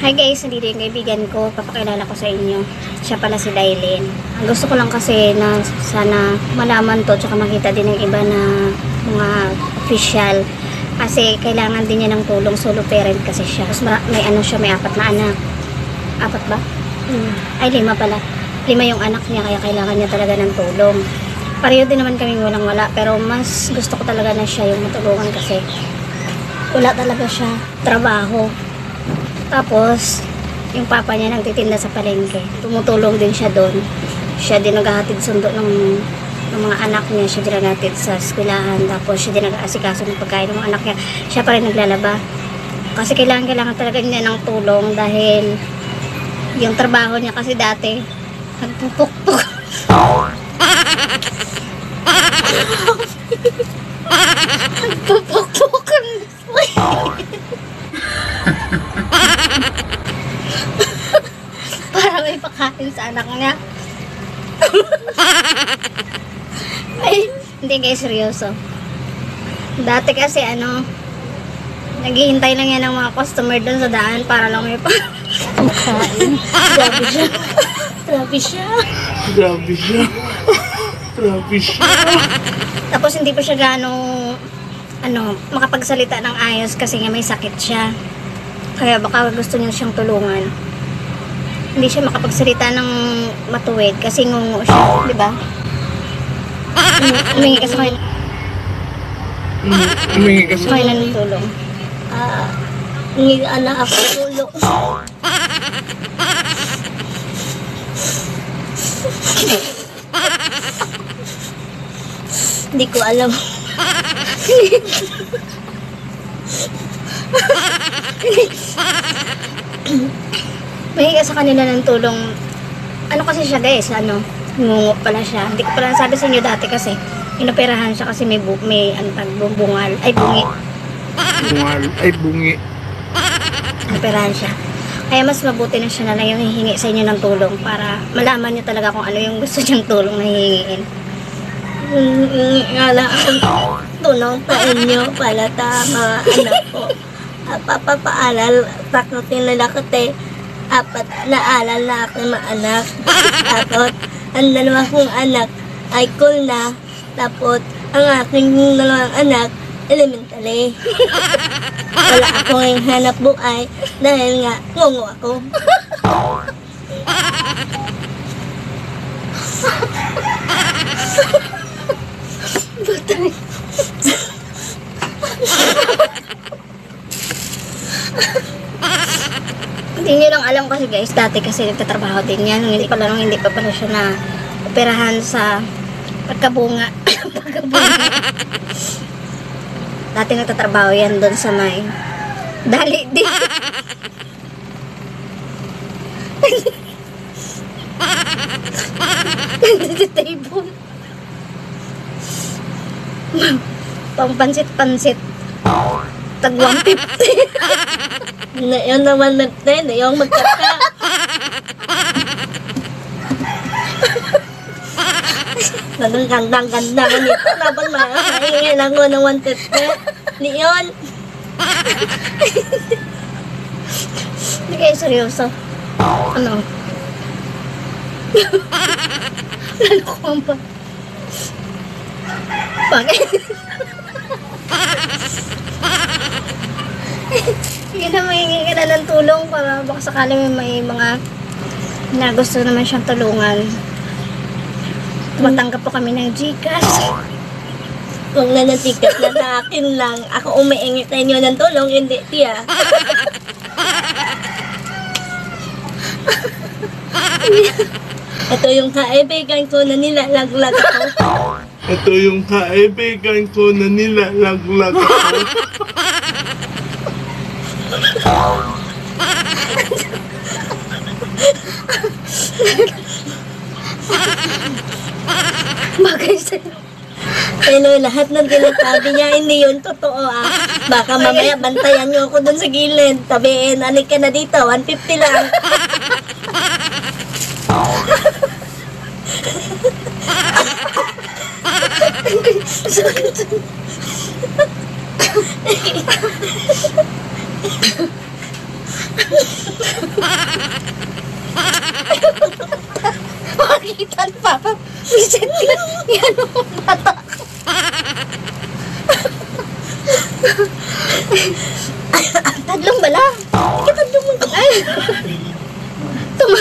Hi guys, nandito yung kaibigan ko. Papakilala ko sa inyo. Siya pala si Dailin. Ang gusto ko lang kasi na sana malaman to tsaka makita din ng iba na mga official. Kasi kailangan din niya ng tulong. Solo parent kasi siya. Tapos ma- may ano siya, may apat na anak. Apat ba? Hmm. Ay, lima pala. Lima yung anak niya kaya kailangan niya talaga ng tulong. Pareho din naman kami walang wala. Pero mas gusto ko talaga na siya yung matulungan kasi wala talaga siya trabaho. Tapos, yung papa niya nagtitinda sa palengke. Tumutulong din siya doon. Siya din naghahatid sundo ng, ng mga anak niya. Siya din naghahatid sa eskwelahan. Tapos, siya din nag-aasikaso ng pagkain ng mga anak niya. Siya pa rin naglalaba. Kasi kailangan, kailangan talaga niya ng tulong dahil yung trabaho niya kasi dati, nagpupukpuk. Nagpupukpukan. para may pakain sa anak niya. Ay, hindi kayo seryoso. Dati kasi ano, naghihintay lang yan ng mga customer doon sa daan para lang may pakain. Grabe siya. Grabe siya. Grabe siya. Grabe siya. Tapos hindi pa siya ganong ano, makapagsalita ng ayos kasi nga may sakit siya. Kaya baka gusto niya siyang tulungan. Hindi siya makapagsalita ng matuwid kasi ngungo siya, di ba? Um- Umingi ka sa kanya, Humingi ka sa kanya ng tulong. Ah, hindi anak ako tulong. Hindi ko alam. May sa kanila ng tulong. Ano kasi siya guys, ano, ngungo pala siya. Hindi ko pala nasabi sa inyo dati kasi inoperahan siya kasi may, bu may ano, tag- bungal, ay bungi. Bungal. Ay, bungi. Inoperahan siya. Kaya mas mabuti na siya na lang yung hihingi sa inyo ng tulong para malaman niyo talaga kung ano yung gusto niyang tulong na hihingiin. Hihingi nga lang tulong sa inyo para sa mga anak ko. Papapaalal, takutin nila kasi apat na alal na aking mga anak. Tapos, ang dalawa kong anak ay cool na. Tapos, ang aking dalawang anak, elementary. Wala akong hanap buhay dahil nga ngungo ako. Hindi nyo lang alam kasi guys, dati kasi nagtatrabaho din yan. Nung hindi pala, nung hindi pa pala siya na operahan sa pagkabunga. pagkabunga. Dati nagtatrabaho yan doon sa may dali din. Nagtitipon. Pampansit-pansit. Tag 150. na yun naman nagte, na yung magkaka. Ganang gandang ganda ko nito. Dapat makahingi lang ko ng 150. Ni yun. Hindi kayo seryoso. Ano? Nalukuhan pa. Bakit? Sige na, mahingi ka na ng tulong para baka sakali may, may mga na gusto naman siyang tulungan. Tumatanggap po kami ng Gcash. Kung nanatikat na sa akin lang, ako umiingi sa inyo ng tulong, hindi tiya. Ito yung kaibigan ko na nilalaglag ako. Ito yung kaibigan ko na nilalaglag ako. Bagay sa'yo. Pero lahat ng sinasabi niya, hindi yun totoo ah. Baka mamaya bantayan niyo ako dun sa gilid. Sabihin, alik ka na dito, 150 lang. Makikita ni Papa. Vincent, yan o, bata. Tadlong bala. Ikatadlong mo. Ay. Tum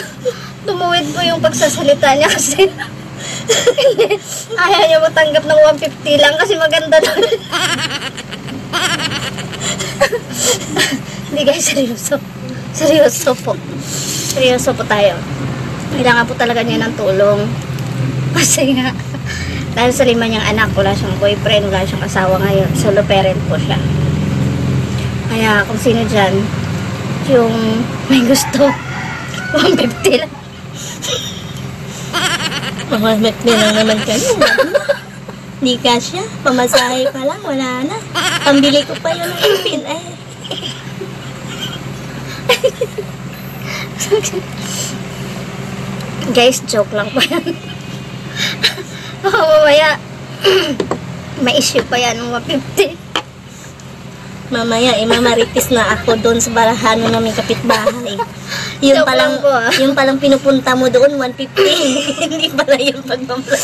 tumuwid po yung pagsasalita niya kasi. Ayaw niya matanggap ng 150 lang kasi maganda doon. Hindi guys, seryoso. Seryoso po. Seryoso po tayo. Kailangan po talaga niya ng tulong. Kasi nga, dahil sa lima niyang anak, wala siyang boyfriend, wala siyang asawa ngayon. Solo parent po siya. Kaya kung sino dyan, yung may gusto, 150 lang. Mamamit din lang naman kayo. Hindi kasya. Pamasahe pa lang. Wala na. Pambili ko pa yun ng ipin. Eh. Guys, joke lang po yan. Baka mamaya, may issue pa yan ng 150. Mamaya, eh, mamaritis na ako doon sa barahan ng aming kapitbahay. Yun palang, lang po, ah. yun palang pinupunta mo doon, 150. Hindi pala yung pagbablog.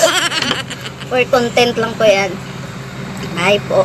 For content lang po yan. Bye po.